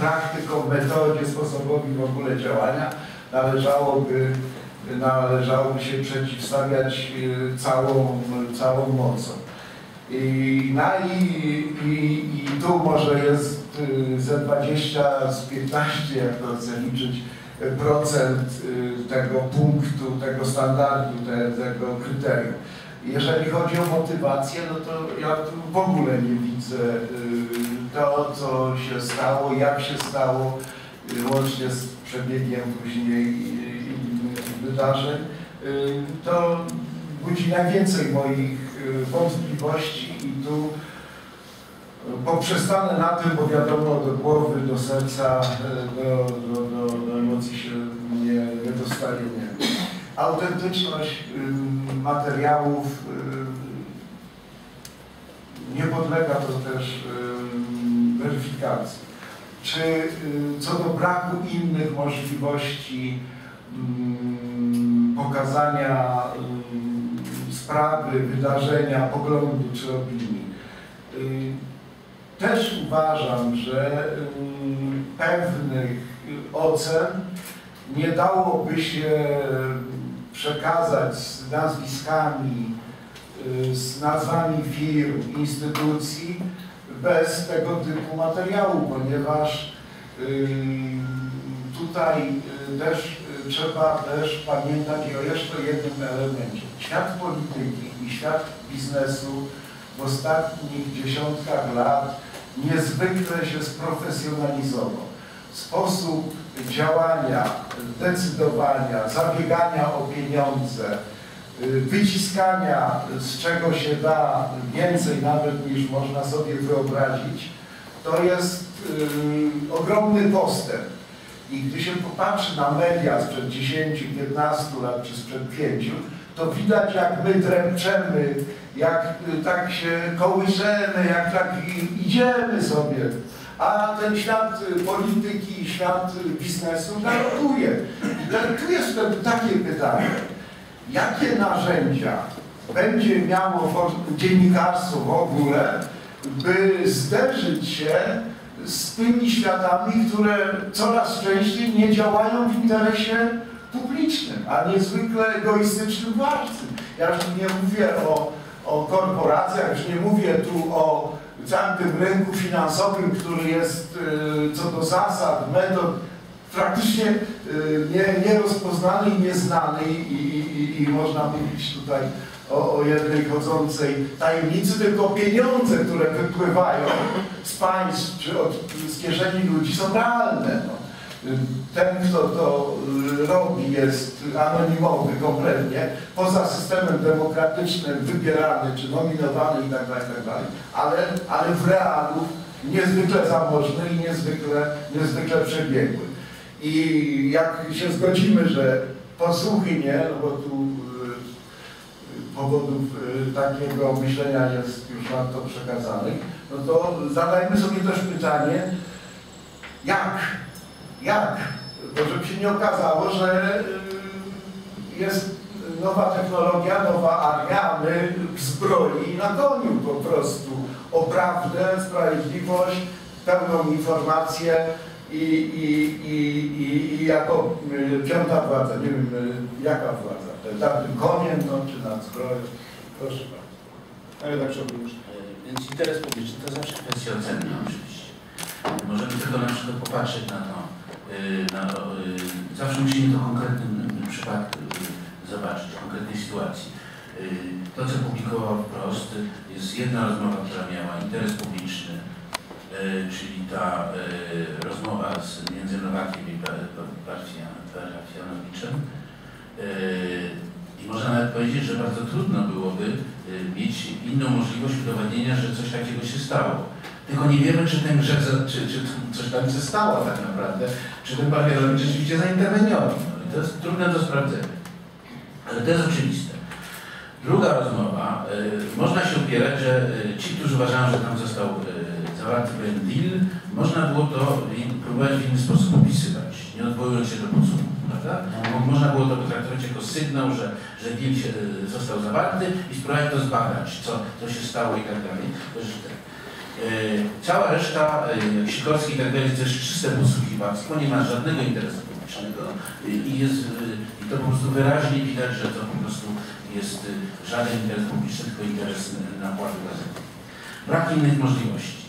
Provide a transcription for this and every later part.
praktykom, metodzie, sposobowi w ogóle działania należałoby, należałoby się przeciwstawiać y, całą, całą mocą. I, no i, i, i tu może jest y, ze 20, z 15, jak to chcę liczyć, procent y, tego punktu, tego standardu, te, tego kryterium. Jeżeli chodzi o motywację, no to ja tu w ogóle nie widzę to, co się stało, jak się stało, łącznie z przebiegiem później innych wydarzeń, to budzi najwięcej moich wątpliwości i tu poprzestanę na tym, bo wiadomo, do głowy, do serca, do, do, do, do emocji się nie, nie dostaje. Nie. Autentyczność materiałów nie podlega to też weryfikacji. Czy co do braku innych możliwości pokazania sprawy, wydarzenia, poglądu czy opinii. Też uważam, że pewnych ocen nie dałoby się przekazać z nazwiskami, z nazwami firm, instytucji bez tego typu materiału, ponieważ tutaj też trzeba też pamiętać o jeszcze jednym elemencie. Świat polityki i świat biznesu w ostatnich dziesiątkach lat niezwykle się sprofesjonalizował. Sposób działania, decydowania, zabiegania o pieniądze, wyciskania z czego się da więcej nawet niż można sobie wyobrazić, to jest yy, ogromny postęp. I gdy się popatrzy na media sprzed 10, 15 lat czy sprzed 5, to widać jak my dręczemy, jak y, tak się kołyszemy, jak tak idziemy sobie. A ten świat y, polityki, świat y, biznesu galopuje. I tu jest takie pytanie, jakie narzędzia będzie miało dziennikarstwo w ogóle, by zderzyć się z tymi światami, które coraz częściej nie działają w interesie publicznym, a niezwykle egoistycznym władcy. Ja już nie mówię o, o korporacjach, już nie mówię tu o całym tym rynku finansowym, który jest y, co do zasad, metod praktycznie y, nie, nierozpoznany i nieznany i, i, i można mówić tutaj o, o jednej chodzącej tajemnicy, tylko pieniądze, które wypływają z państw czy od, z kieszeni ludzi są realne. No. Ten, kto to y, robi, jest anonimowy kompletnie, poza systemem demokratycznym, wybierany czy nominowany itd., tak itd., tak ale, ale w realu niezwykle zamożny i niezwykle, niezwykle przebiegły. I jak się zgodzimy, że posłuchy nie, no bo tu powodów y, takiego myślenia jest już nam to przekazanych, no to zadajmy sobie też pytanie, jak, jak, bo żeby się nie okazało, że y, jest nowa technologia, nowa armia, my w zbroi na koniu po prostu. O prawdę, sprawiedliwość, pełną informację i, i, i, i, i jako y, piąta władza, nie wiem jaka władza tamtym koniem, no, czy nad zbroją. Proszę bardzo. Ale tak już. Więc interes publiczny to zawsze kwestia oceny oczywiście. Możemy tylko na przykład popatrzeć na to, y, na y, zawsze musimy to w konkretnym przypadku y, zobaczyć, w konkretnej sytuacji. To, co publikował wprost, jest jedna rozmowa, która miała interes publiczny, czyli ta rozmowa z między Nowakiem i Parafianowiczem, Yy, I można nawet powiedzieć, że bardzo trudno byłoby mieć inną możliwość udowodnienia, że coś takiego się stało. Tylko nie wiemy, czy ten grzech, czy, czy coś tam się stało tak naprawdę, czy ten papierowicz rzeczywiście zainterweniował. No to jest trudne do sprawdzenia. Ale to jest oczywiste. Druga rozmowa. Można się opierać, że ci, którzy uważają, że tam został pewien deal, można było to próbować w inny sposób opisywać, nie odwołując się do podsumowania prawda? No. Można było to potraktować jako sygnał, że, że deal się, e, został zawarty i spróbować to zbadać, co, co się stało i tak dalej. Cała reszta, jak Sikorski i tak dalej, jest czyste podsłuchiwactwo, nie ma żadnego interesu publicznego i, jest, i to po prostu wyraźnie widać, że to po prostu jest żaden interes publiczny, tylko interes nakładu gazety. Brak innych możliwości.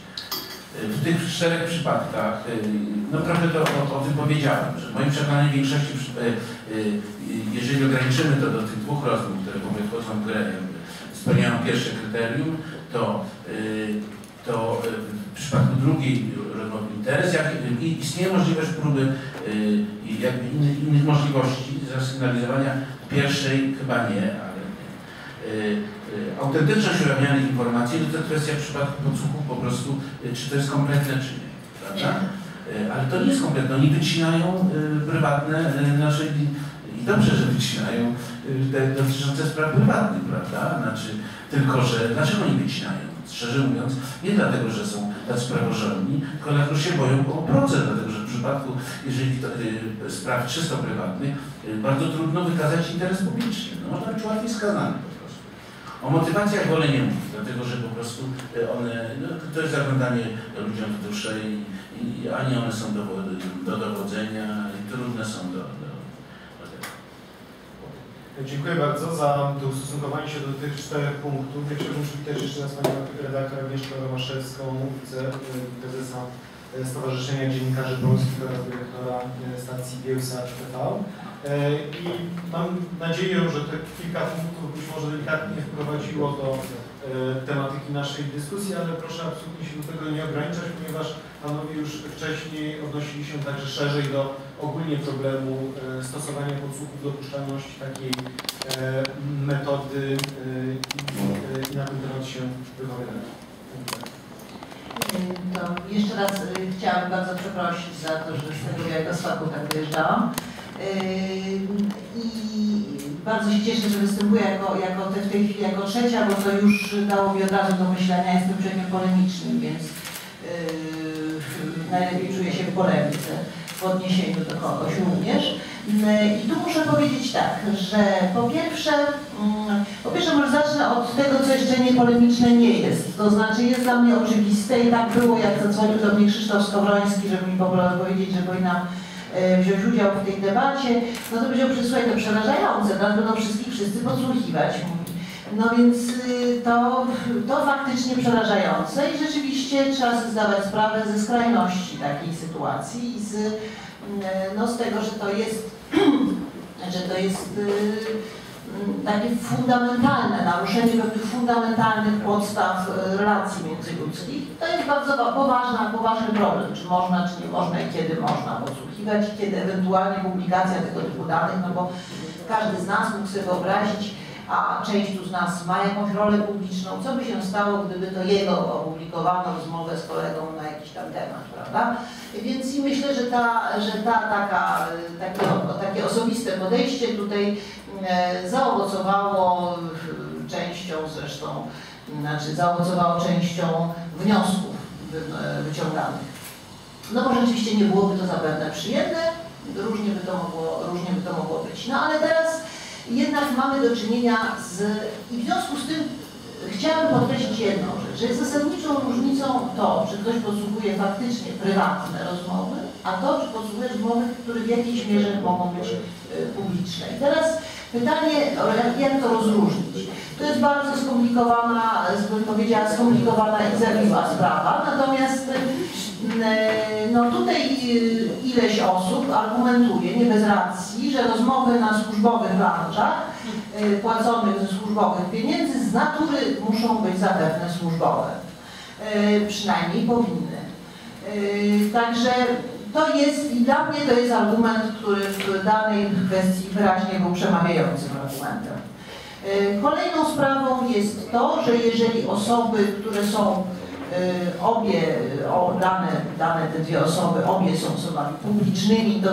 W tych czterech przypadkach, no trochę to o, o tym powiedziałem, że moim przekonaniu w większości, jeżeli ograniczymy to do tych dwóch rozmów, które w wchodzą w grę, spełniają pierwsze kryterium, to, to w przypadku drugiej rozmowy interes, jak istnieje możliwość próby jakby innych, innych możliwości zasygnalizowania pierwszej chyba nie, ale nie. Autentyczność ujawnianych informacji to jest kwestia w przypadku podsłuchu po prostu, czy to jest kompletne, czy nie, prawda? Ale to nie jest kompletne, oni wycinają prywatne, znaczy i dobrze, że wycinają te dotyczące spraw prywatnych, prawda? Znaczy, tylko, że dlaczego oni wycinają? Szczerze mówiąc, nie dlatego, że są tacy praworządni, tylko dlatego, że się boją o proces, dlatego, że w przypadku, jeżeli to, y, spraw czysto prywatnych, y, bardzo trudno wykazać interes publiczny. No, można być łatwiej skazany. O motywacjach wolę nie mówić, dlatego, że po prostu y, one, no, to jest zaglądanie ludziom w duszę i, i ani one są do, do dowodzenia, i trudne są do, do Dziękuję bardzo za to ustosunkowanie się do tych czterech punktów. Ja chciałbym przywitać jeszcze raz Panią redaktor Agnieszkę Romaszewską, wiceprezesa Stowarzyszenia Dziennikarzy Polskich oraz dyrektora stacji Bielsat TV. I mam nadzieję, że te kilka punktów być może delikatnie wprowadziło do tematyki naszej dyskusji, ale proszę absolutnie się do tego nie ograniczać, ponieważ Panowie już wcześniej odnosili się także szerzej do ogólnie problemu e, stosowania podsłuchów, dopuszczalności takiej e, metody e, i na ten temat się wypowiadać. To jeszcze raz chciałabym bardzo przeprosić za to, że z tego Białegostoku tak wyjeżdżałam. I bardzo się cieszę, że występuję jako, jako te, w tej chwili jako trzecia, bo to już dało mi od razu do myślenia. Jestem człowiekiem polemicznym, więc yy, najlepiej czuję się w polemice w odniesieniu do kogoś również. I tu muszę powiedzieć tak, że po pierwsze, mm, po pierwsze może zacznę od tego, co jeszcze nie polemiczne nie jest. To znaczy jest dla mnie oczywiste i tak było, jak zadzwonił do mnie Krzysztof Skowroński, żeby mi powiedzieć, że powinnam wziąć udział w tej debacie, no to powiedział, że to przerażające, teraz będą wszystkich wszyscy podsłuchiwać. No więc y, to, to faktycznie przerażające i rzeczywiście trzeba sobie zdawać sprawę ze skrajności takiej sytuacji i z, y, no, z tego, że to jest, że to jest y, takie fundamentalne naruszenie pewnych fundamentalnych podstaw relacji międzyludzkich. To jest bardzo poważna, poważny problem, czy można, czy nie można i kiedy można podsłuchiwać, kiedy ewentualnie publikacja tego typu danych, no bo każdy z nas mógł sobie wyobrazić, a część tu z nas ma jakąś rolę publiczną, co by się stało, gdyby to jego opublikowano rozmowę z kolegą na jakiś tam temat, prawda? Więc i myślę, że ta, że ta taka, takie, takie osobiste podejście tutaj e, zaowocowało częścią zresztą, znaczy zaowocowało częścią wniosków e, wyciąganych. No bo rzeczywiście nie byłoby to zapewne przyjemne, różnie by to mogło, różnie by to mogło być. No ale teraz jednak mamy do czynienia z... I w związku z tym chciałabym podkreślić jedną rzecz, że jest zasadniczą różnicą to, czy ktoś podsłuchuje faktycznie prywatne rozmowy, a to, czy podsłuchuje rozmowy, które w jakiejś mierze mogą być y, publiczne. I teraz pytanie, jak to rozróżnić? To jest bardzo skomplikowana, bym powiedziała, skomplikowana i zawiła sprawa, natomiast no tutaj y, ileś osób argumentuje, nie bez racji, że rozmowy na służbowych lunchach płaconych ze służbowych pieniędzy z natury muszą być zapewne służbowe. Przynajmniej powinny. Także to jest, i dla mnie to jest argument, który w danej kwestii wyraźnie był przemawiającym argumentem. Kolejną sprawą jest to, że jeżeli osoby, które są obie, o, dane, dane te dwie osoby, obie są osobami publicznymi,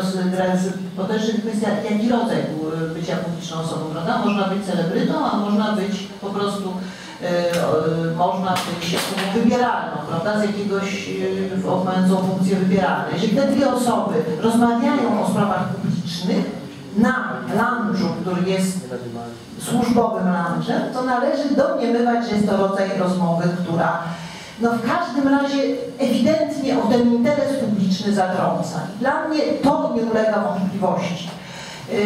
to, też jest kwestia, jaki rodzaj bycia publiczną osobą, prawda? Można być celebrytą, a można być po prostu E, można być wybieralną, prawda, z jakiegoś, mającą funkcję wybieralną. Jeżeli te dwie osoby rozmawiają o sprawach publicznych na lunchu, który jest służbowym lunchem, to należy domniemywać, że jest to rodzaj rozmowy, która no w każdym razie ewidentnie o ten interes publiczny zatrąca. I dla mnie to nie ulega wątpliwości. Yy,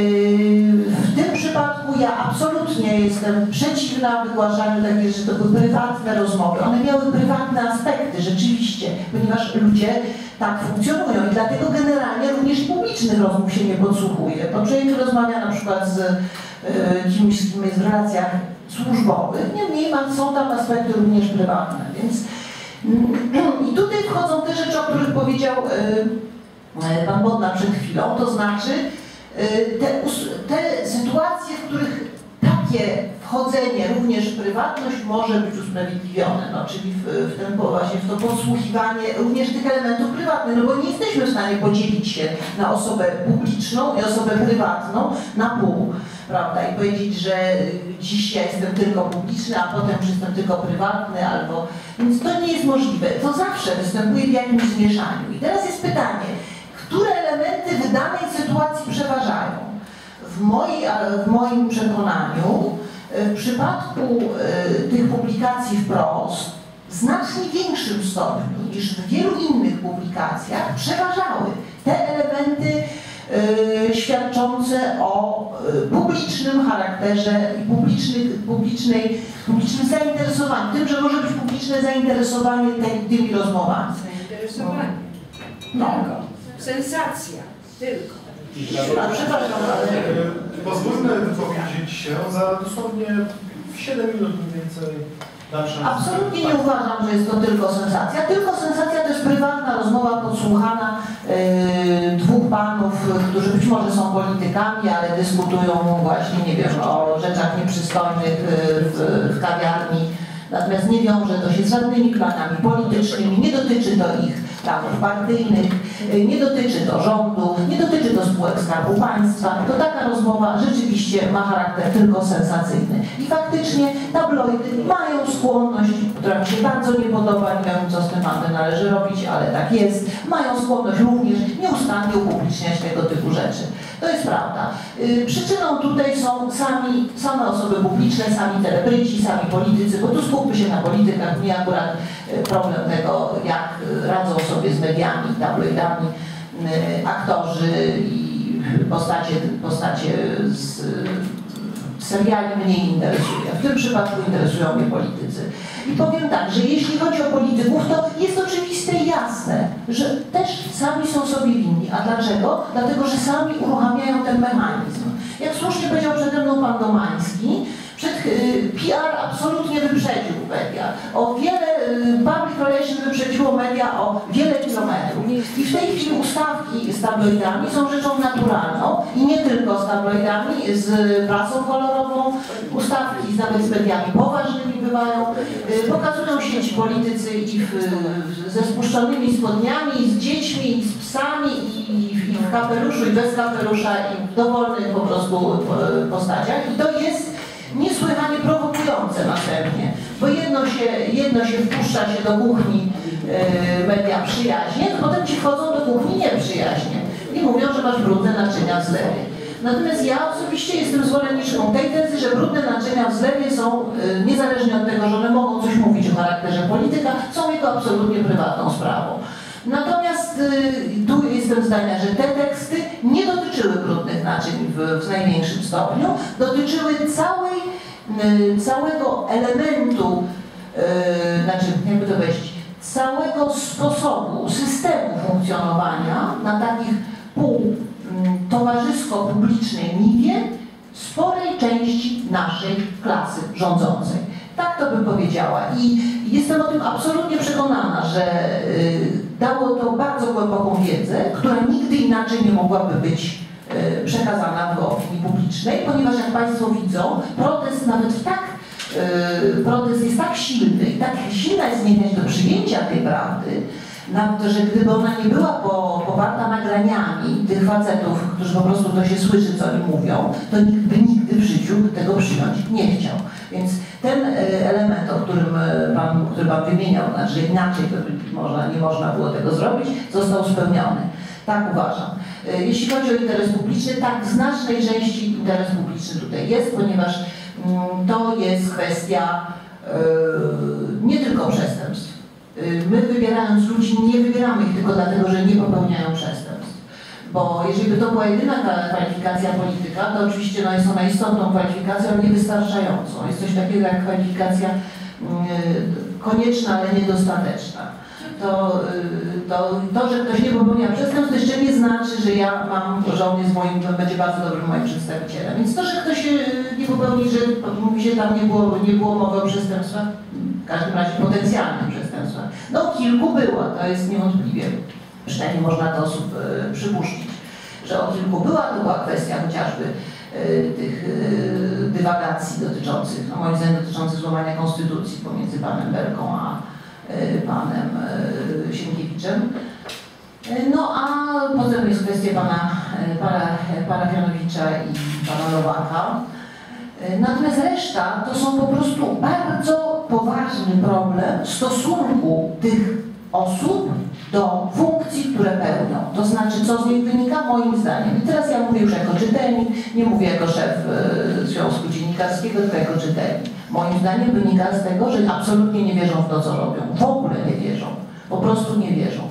W tym przypadku ja absolutnie jestem przeciwna wygłaszaniu takiej, że to były prywatne rozmowy. One miały prywatne aspekty, rzeczywiście, ponieważ ludzie tak funkcjonują i dlatego generalnie również publicznych rozmów się nie podsłuchuje. Bo człowiek rozmawia na przykład z yy, kimś, z kim jest w relacjach służbowych, niemniej są tam aspekty również prywatne, więc mm, i tutaj wchodzą te rzeczy, o których powiedział yy, pan Bodnar przed chwilą, to znaczy y, te, te sytuacje, w których takie wchodzenie również prywatność może być usprawiedliwione, no, czyli w, w, ten, właśnie w to podsłuchiwanie również tych elementów prywatnych, no bo nie jesteśmy w stanie podzielić się na osobę publiczną i osobę prywatną na pół, prawda, i powiedzieć, że dziś ja jestem tylko publiczny, a potem jestem tylko prywatny, albo, więc to nie jest możliwe, to zawsze występuje w jakimś zmieszaniu. I teraz jest pytanie, które elementy w danej sytuacji przeważają. W, mojej, w moim przekonaniu, e, w przypadku e, tych publikacji wprost, w znacznie większym stopniu niż w wielu innych publikacjach przeważały te elementy e, świadczące o publicznym charakterze i publicznych, publicznej, publicznym zainteresowaniu, tym, że może być publiczne zainteresowanie te- tymi rozmowami. Zainteresowanie. No. Tylko. Sensacja. Tylko. A przepraszam, ale... E, Pozwólmy wypowiedzieć się za dosłownie 7 minut mniej więcej. Absolutnie nie uważam, że jest to tylko sensacja. Tylko sensacja jest prywatna rozmowa podsłuchana yy, dwóch panów, którzy być może są politykami, ale dyskutują właśnie, nie wiem, o rzeczach nieprzystojnych yy, w, w kawiarni. Natomiast nie wiąże to się z żadnymi planami politycznymi, nie dotyczy to ich planów partyjnych, yy, nie dotyczy to rządu, nie dotyczy to spółek Skarbu Państwa. To taka rozmowa rzeczywiście ma charakter tylko sensacyjny. I faktycznie tabloidy mają skłonność, która mi się bardzo nie podoba, nie wiem co z tym mamy należy robić, ale tak jest, mają skłonność również nieustannie upubliczniać tego typu rzeczy. To jest prawda. Yy, Przyczyną tutaj są sami, same osoby publiczne, sami celebryci, sami politycy, bo tu skupmy się na politykach, nie akurat yy, problem tego, jak yy, radzą sobie z mediami, tabloidami, aktorzy i postacie, postacie z seriali mnie interesuje. W tym przypadku interesują mnie politycy. I powiem tak, że jeśli chodzi o polityków, to jest oczywiste i jasne, że też sami są sobie winni. A dlaczego? Dlatego, że sami uruchamiają ten mechanizm. Jak słusznie powiedział przede mną pan Domański, przed, y, PR absolutnie wyprzedził media. O wiele, y, public relations wyprzedziło media o wiele kilometrów. I w tej chwili ustawki z tabloidami są rzeczą naturalną i nie tylko z tabloidami, z prasą kolorową, ustawki z- nawet z mediami poważnymi bywają. Y, Pokazują się ci politycy i w, ze spuszczonymi spodniami, i z dziećmi, i z psami, i, i, w- kapeluszu, i bez kapelusza, i w dowolnych po prostu e, postaciach. I to jest niesłychanie prowokujące następnie, bo jedno się, jedno się wpuszcza się do kuchni e, media przyjaźnie, potem ci wchodzą do kuchni nieprzyjaźnie i mówią, że masz brudne naczynia w zlewie. Natomiast ja osobiście jestem zwolenniczką tej tezy, że brudne naczynia w zlewie są, e, niezależnie od tego, że one mogą coś mówić o charakterze polityka, są jego absolutnie prywatną sprawą. Natomiast y, tu jestem zdania, że te teksty nie dotyczyły brudnych naczyń w, w największym stopniu, dotyczyły całej, y, całego elementu, y, znaczy jakby to powiedzieć, całego sposobu, systemu funkcjonowania na takich pół towarzysko-publicznej niwie sporej części naszej klasy rządzącej. Tak to bym powiedziała. I jestem o tym absolutnie przekonana, że y, dało to bardzo głęboką wiedzę, która nigdy inaczej nie mogłaby być y, przekazana w opinii publicznej, ponieważ jak Państwo widzą, protest nawet w tak y, protest jest tak silny i tak silna jest niechęć do przyjęcia tej prawdy, nawet, że gdyby ona nie była po, poparta nagraniami tych facetów, którzy po prostu to się słyszy, co oni mówią, to nikt by nigdy w życiu tego przyjąć nie chciał. Więc ten e, element, o którym e, pan, który pan wymieniał, znaczy inaczej to można, nie można było tego zrobić, został spełniony. Tak uważam. E, Jeśli chodzi o interes publiczny, tak w znacznej części interes publiczny tutaj jest, ponieważ mm, to jest kwestia nie tylko przestępstw, My wybierając ludzi nie wybieramy ich tylko dlatego, że nie popełniają przestępstw. Bo jeżeli by to była jedyna kwa- kwalifikacja polityka, to oczywiście no, jest ona istotną kwalifikacją, niewystarczającą. Jest coś takiego jak kwalifikacja y, konieczna, ale niedostateczna. To, y, to, to, że ktoś nie popełnia przestępstw, to jeszcze nie znaczy, że ja mam, że on jest moim, będzie bardzo dobrym moim przedstawicielem. Więc to, że ktoś y, nie popełni, że mówi się tam nie było, nie było mowy o przestępstwach, w każdym razie potencjalnym przestępstwach. No kilku było, to jest niewątpliwie, przynajmniej można to osób y, przypuszczyć, że o kilku była, to była kwestia chociażby y, tych y, dywagacji dotyczących, no moim zdaniem dotyczących złamania konstytucji pomiędzy panem Berką a panem Sienkiewiczem. No a potem jest kwestia pana, pana Parafianowicza i pana Nowaka. Natomiast reszta to są po prostu bardzo poważny problem stosunku tych osób do funkcji, które pełnią. To znaczy, co z nich wynika moim zdaniem. I teraz ja mówię już jako czytelnik, nie mówię jako szef y, Związku Dziennikarskiego, tylko jako czytelnik. Moim zdaniem wynika z tego, że absolutnie nie wierzą w to, co robią. W ogóle nie wierzą. Po prostu nie wierzą.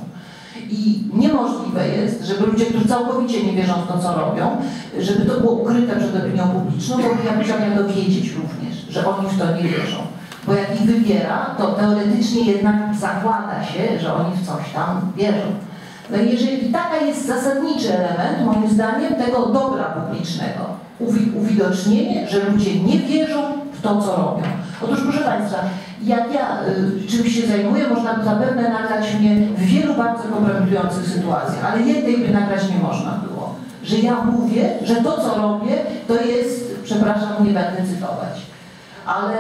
I niemożliwe jest, żeby ludzie, którzy całkowicie nie wierzą w to, co robią, żeby to było ukryte przed opinią publiczną, bo ja musiałam to wiedzieć również, że oni w to nie wierzą. Bo jak ich wybiera, to teoretycznie jednak zakłada się, że oni w coś tam wierzą. No i jeżeli taka jest zasadniczy element, moim zdaniem, tego dobra publicznego, uwi- uwidocznienie, że ludzie nie wierzą w to, co robią. Otóż proszę Państwa, jak ja y, czymś się zajmuję, można zapewne nagrać mnie w wielu bardzo kompromitujących sytuacjach, ale jednej by nagrać nie można było. Że ja mówię, że to, co robię, to jest, przepraszam, nie będę cytować, ale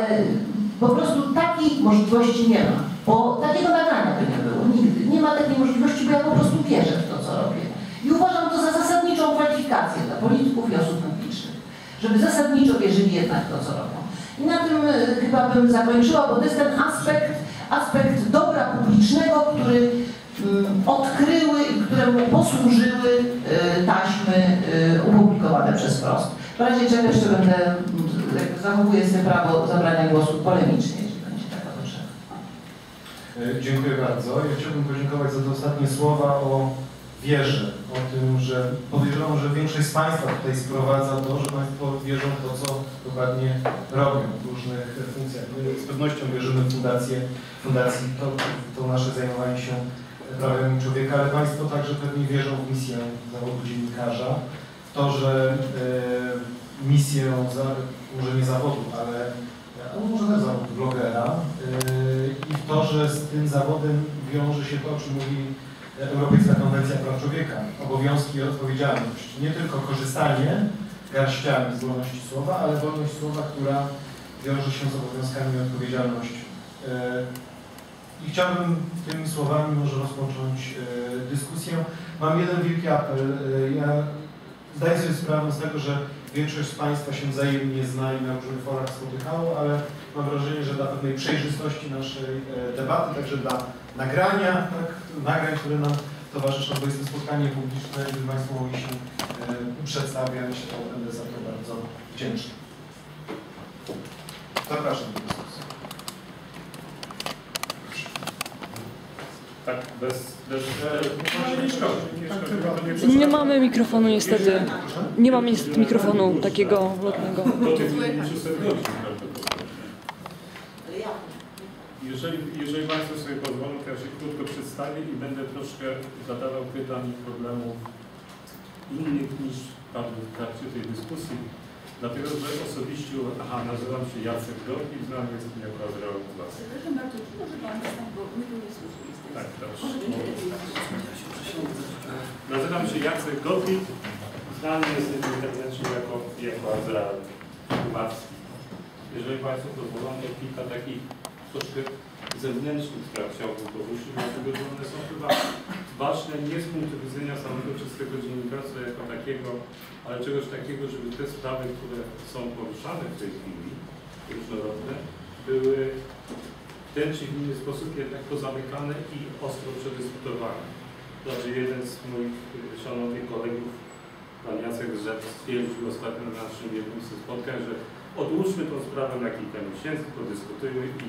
po prostu takiej możliwości nie ma, bo takiego nagrania by nie było nigdy. Nie ma takiej możliwości, bo ja po prostu wierzę w to, co robię. I uważam to za zasadniczą kwalifikację dla polityków i osób publicznych, żeby zasadniczo wierzyli jednak w to, co robią. I na tym e, chyba bym zakończyła, bo to jest ten aspekt, aspekt dobra publicznego, który mm, odkryły i któremu posłużyły e, taśmy e, opublikowane przez Frost. W razie czego jeszcze będę, jakby zachowuję sobie prawo zabrania głosu polemicznie, jeśli będzie taka potrzeba. E, Dziękuję bardzo. Ja chciałbym podziękować za te ostatnie słowa o wierze, o tym, że podejrzewam, że większość z Państwa tutaj sprowadza to, że Państwo wierzą w to, co dokładnie robią w różnych funkcjach. My z pewnością wierzymy w fundację, fundacji, to, to nasze zajmowanie się prawem człowieka, ale Państwo także pewnie wierzą w misję zawodu dziennikarza, w to, że e, misję, za, może nie zawodu, ale a może też zawód blogera yy, i w to, że z tym zawodem wiąże się to, o czym mówi Europejska Konwencja Praw Człowieka, obowiązki i odpowiedzialność. Nie tylko korzystanie garściami z wolności słowa, ale wolność słowa, która wiąże się z obowiązkami i odpowiedzialnością. Yy, I chciałbym tymi słowami może rozpocząć dyskusję. Mam jeden wielki apel. Ja zdaję sobie sprawę z tego, że Większość z Państwa się wzajemnie zna i na różnych forach spotykało, ale mam wrażenie, że dla pewnej przejrzystości naszej e, debaty, także dla nagrania, tak, nagrań, które nam towarzyszą, bo jest to spotkanie publiczne, gdyby Państwo mogli się e, przedstawiać, to będę za to bardzo wdzięczny. Zapraszam do dyskusji. Tak, bez, bez, no, nie szkodzi, nie mamy mikrofonu niestety. Nie mam niestety mikrofonu takiego lotnego. Do tych 500 godzin prawdopodobnie. Jeżeli, jeżeli Państwo sobie pozwolą, to ja się krótko przedstawię i będę troszkę zadawał pytań i problemów innych niż padły w trakcie tej dyskusji. Dlatego, że osobiście, aha, nazywam się Jacek Gorki, znam jestem jako Azreologizacja. Przepraszam bardzo, czy może Pan bo my tu nie Tak, lepiej. Nazywam się Jacek Gotwit, znany jestem internecznie jako, jako Azrael Kubacki. Jeżeli Państwo pozwolą, kilka takich troszkę zewnętrznych spraw chciałbym poruszyć, dlatego że one są chyba ważne nie z punktu widzenia samego czystego dziennikarstwa jako takiego, ale czegoś takiego, żeby te sprawy, które są poruszane w tej chwili, różnorodne, były w ten czy inny sposób jednak pozamykane i ostro przedyskutowane. Znaczy jeden z moich y, szanownych kolegów, pan Jacek Rzep, stwierdził ostatnio na naszym jednym ze spotkań, że odłóżmy tą sprawę na kilka miesięcy, podyskutujmy i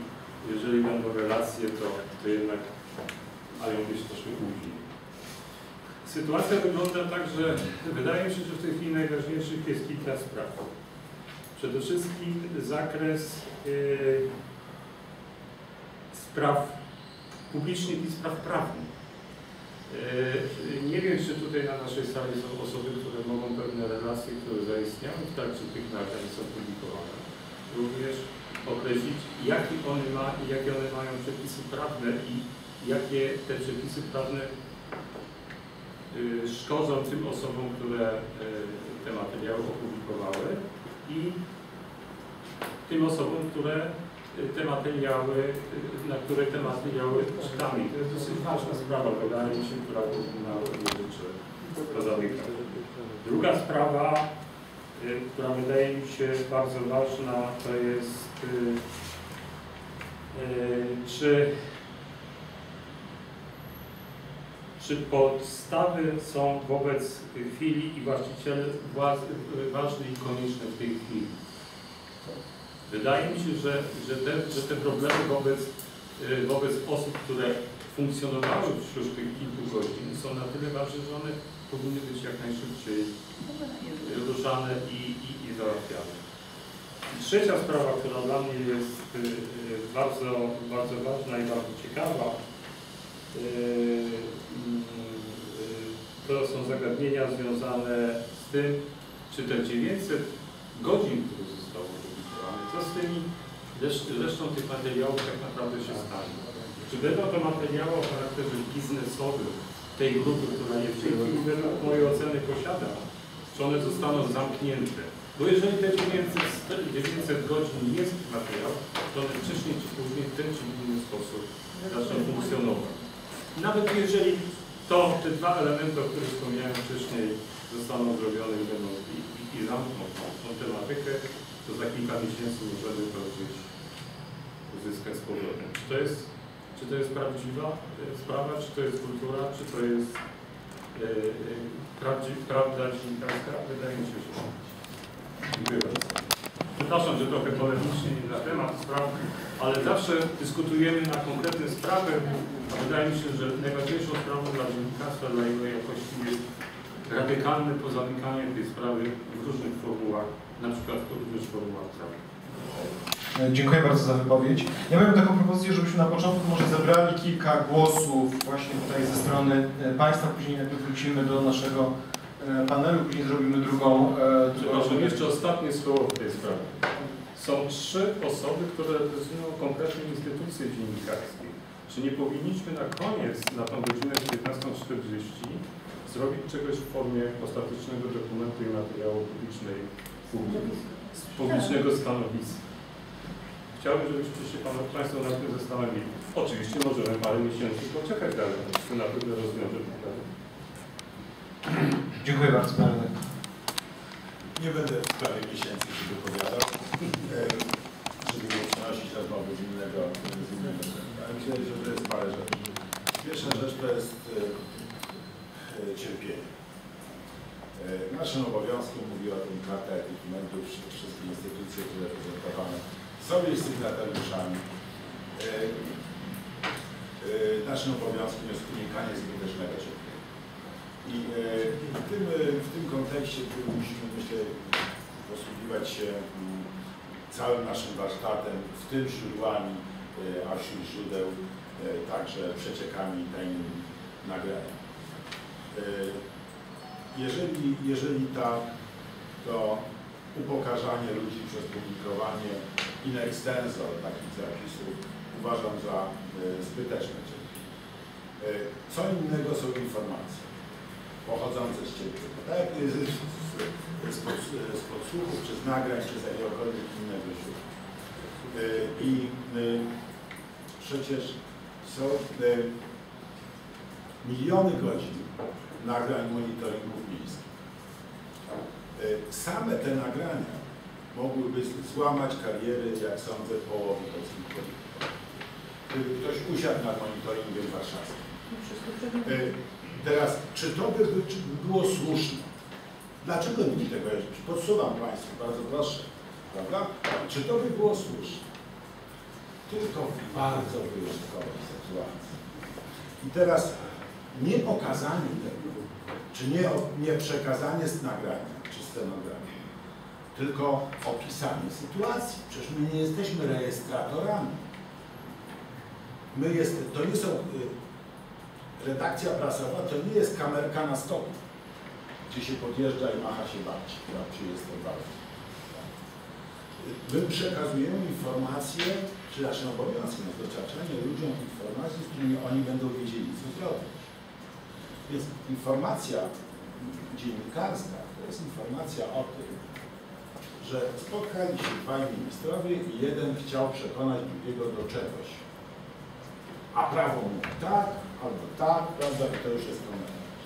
jeżeli będą relacje, to, to jednak mają być troszkę później. Sytuacja wygląda tak, że wydaje mi się, że w tej chwili najważniejszych jest kilka spraw. Przede wszystkim zakres yy, spraw publicznych i spraw prawnych. Yy, Nie wiem, czy tutaj na naszej sali są osoby, które mogą pewne relacje, które zaistniały w trakcie tych nagrań są publikowane. Również określić, jaki one ma, jakie one mają przepisy prawne i jakie te przepisy prawne y, szkodzą tym osobom, które y, te materiały opublikowały i tym osobom, które te materiały, na które te materiały czytamy. To jest dosyć ważna sprawa, wydaje mi się, która powinna dotyczy to zamykać. Druga sprawa, y, która wydaje mi się bardzo ważna, to jest y, y, czy czy podstawy są wobec chwili i właściciele władz- ważne i konieczne w tej chwili. Wydaje mi się, że, że, te, że te problemy wobec, y, wobec osób, które funkcjonowały wśród tych kilku godzin są na tyle ważne, że one powinny być jak najszybciej ruszane i, i, i załatwiane. Trzecia sprawa, która dla mnie jest y, y, bardzo, bardzo ważna i bardzo ciekawa, to są zagadnienia związane z tym, czy te 900 godzin, które zostały opublikowane, co z tymi resz- resztą tych materiałów tak naprawdę się stanie. Czy będą to materiały o charakterze biznesowym tej grupy, która je w według mojej oceny posiada, czy one zostaną zamknięte? Bo jeżeli te 900, 900 godzin jest materiał, to one wcześniej czy później w ten czy inny sposób zaczną funkcjonować. Nawet jeżeli to te dwa elementy, o których wspomniałem wcześniej, zostaną zrobione i będą i, i, i zamkną tą, tą tematykę, to za kilka miesięcy możemy to gdzieś uzyskać z powrotem. Czy to jest, czy to jest prawdziwa e, sprawa, czy to jest kultura, czy to jest e, prawdzi, prawda dziennikarska? Wydaje mi się, że tak. Dziękuję bardzo. Przepraszam, że trochę polemicznie nie na temat spraw, ale zawsze dyskutujemy na konkretne sprawy, a wydaje mi się, że najważniejszą sprawą dla dziennikarstwa, dla jego jakości jest radykalne pozamykanie tej sprawy w różnych formułach, na przykład również prawnych. E, Dziękuję bardzo za wypowiedź. Ja miałem taką propozycję, żebyśmy na początku może zebrali kilka głosów właśnie tutaj ze strony e, Państwa, później najpierw wrócimy do naszego e, panelu, później zrobimy drugą... Przepraszam, jeszcze ostatnie słowo w tej sprawie. Są trzy osoby, które reprezentują konkretne instytucje dziennikarskie. Czy nie powinniśmy na koniec, na tą godzinę 15.40 zrobić czegoś w formie ostatecznego dokumentu i materiału publicznej, z publicznego stanowiska? Chciałbym, żebyście się pan, Państwo nad tym zastanowili. Oczywiście możemy parę miesięcy poczekać, ale to na pewno rozwiąże problem. Dziękuję bardzo, Panie. Nie będę w sprawie miesięcy się wypowiadał, żeby nie przenosić rozmowy z innego, z innego. Ale myślę, że to jest parę rzeczy. Pierwsza rzecz to jest e, cierpienie. E, Naszym obowiązkiem, mówi o tym Karta wszy- wszystkie instytucje, które reprezentowane są jej sygnatariuszami. E, e, Naszym obowiązkiem jest unikanie zbytecznego cierpienia. I w tym, w tym kontekście który musimy, myślę, posługiwać się mm, całym naszym warsztatem, w tym źródłami, a wśród źródeł także przeciekami tajnymi nagrania. E, Jeżeli, jeżeli ta, to upokarzanie ludzi przez publikowanie in extenso takich zapisów uważam za e, zbyteczne. E, Co innego są informacje pochodzące z ciebie. Tak jak jest z, z, z, pod- z podsłuchów, czy z nagrań, czy z jakiegokolwiek innego źródła. Y, I przecież są miliony godzin nagrań monitoringów miejskich. Y, Same te nagrania mogłyby złamać kariery, jak sądzę, połowy polskich polityków. Gdyby ktoś usiadł nad monitoringiem warszawskim. Y, Teraz, czy to by, było słuszne? Dlaczego nikt tego nie Podsuwam Państwu, bardzo proszę. Prawda? Czy to by było słuszne? tylko w bardzo wyjątkowej sytuacji. I teraz nie pokazanie tego, czy nie, nie przekazanie z nagrania, czy scenografii, tylko opisanie sytuacji. Przecież my nie jesteśmy rejestratorami. My jest, to nie są, y, redakcja prasowa to nie jest kamerka na stopie, gdzie się podjeżdża i macha się babci, która czy jestem bardzo. My przekazujemy informacje, czy naszym obowiązkiem jest dostarczanie ludziom informacji, z którymi oni będą wiedzieli, co zrobić. Więc informacja dziennikarska to jest informacja o tym, że spotkali się dwaj ministrowie i jeden chciał przekonać drugiego do czegoś. A prawo mówi tak, albo tak, prawda, i to już jest komentarz.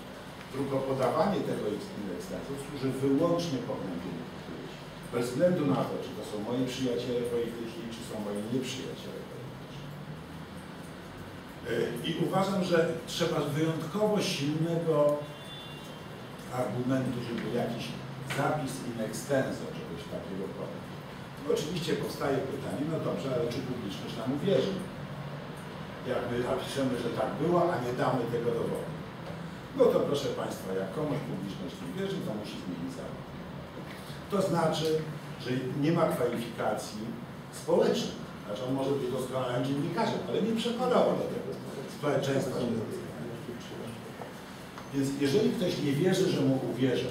Tylko podawanie tego ekstazu służy wyłącznie ludzi. Bez względu na to, czy to są moi przyjaciele polityczni, czy są moi nieprzyjaciele I uważam, że trzeba wyjątkowo silnego argumentu, żeby jakiś zapis in extenso czegoś takiego podać. Oczywiście powstaje pytanie, no dobrze, ale czy publiczność nam uwierzy? Jak my napiszemy, że tak było, a nie damy tego dowodu. No to proszę Państwa, jak komuś publiczność nie wierzy, to musi zmienić zawód. To znaczy, że nie ma kwalifikacji społecznych. Znaczy on może być doskonałym dziennikarzem, ale nie przekonał do tego społeczeństwa. Więc jeżeli ktoś nie wierzy, że mu uwierzą,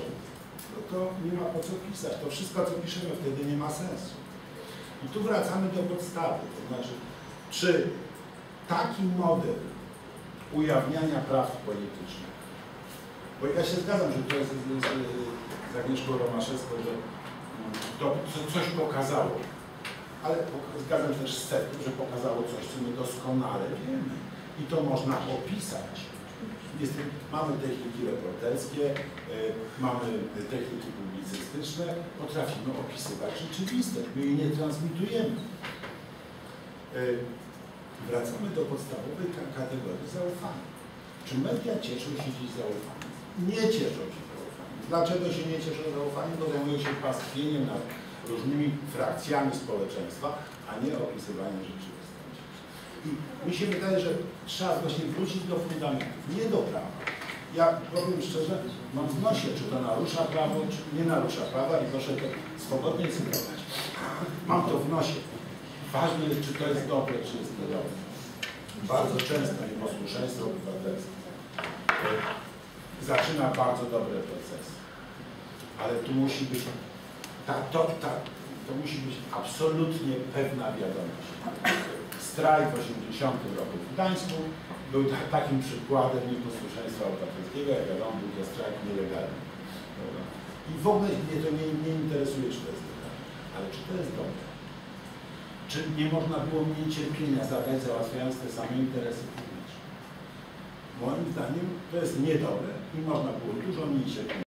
no to nie ma po co pisać. To wszystko, co piszemy, wtedy nie ma sensu. I tu wracamy do podstawy. To znaczy, czy taki model ujawniania praw politycznych, bo ja się zgadzam, że to jest z, z, z Agnieszką Romaszewską, że mm, to co- coś pokazało, ale zgadzam się też z Setkiem, że pokazało coś, co my doskonale wiemy i to można opisać. Jest, mamy techniki reporterskie, y, mamy techniki publicystyczne, potrafimy opisywać rzeczywistość, my jej nie transmitujemy. Y, Wracamy do podstawowej ka- kategorii zaufania. Czy media cieszą się dziś zaufaniem? Nie cieszą się zaufaniem. Dlaczego się nie cieszą zaufaniem? Bo zajmują się pastwieniem nad różnymi frakcjami społeczeństwa, a nie opisywaniem rzeczywistości. I mi się wydaje, że trzeba właśnie wrócić do fundamentów, nie do prawa. Ja powiem szczerze, mam w nosie, czy to narusza prawo, czy nie narusza prawa i proszę to swobodnie cytować. Mam to w nosie. Ważne jest, czy to jest dobre, czy jest niedobre. Bardzo często nieposłuszeństwo obywatelskie e, zaczyna bardzo dobre procesy. Ale tu musi być ta, to, ta, to musi być absolutnie pewna wiadomość. Strajk w 80 roku w Gdańsku był ta, takim przykładem nieposłuszeństwa obywatelskiego, jak wiadomo, był to strajk nielegalny. I w ogóle mnie to nie, nie interesuje, czy to jest legalne, ale czy to jest dobre. Czy nie można było mniej cierpienia zadać, załatwiając te same interesy publiczne? Moim zdaniem to jest niedobre i można było dużo mniej cierpienia.